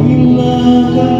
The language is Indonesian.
Bila kau